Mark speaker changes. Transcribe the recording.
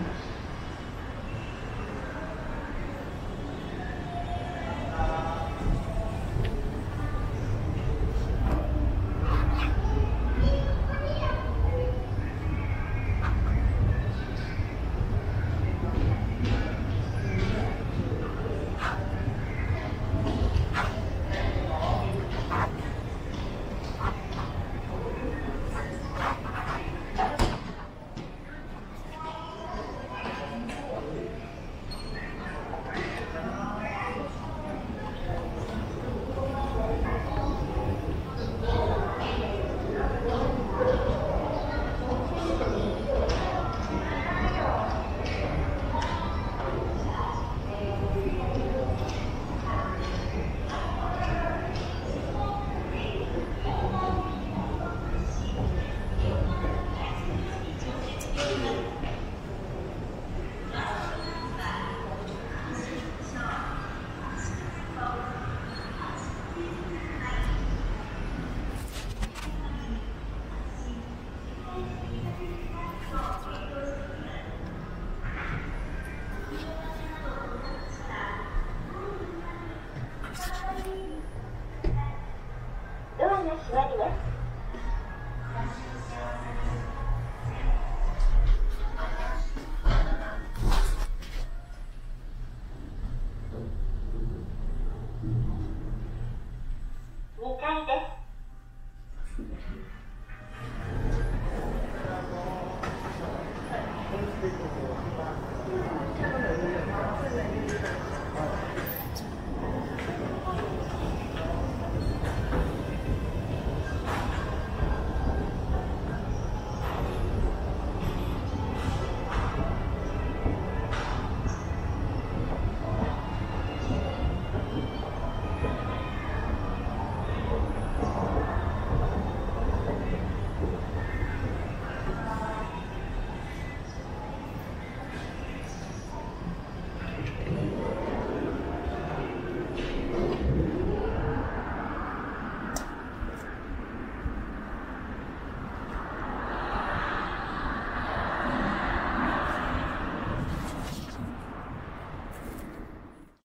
Speaker 1: Yeah.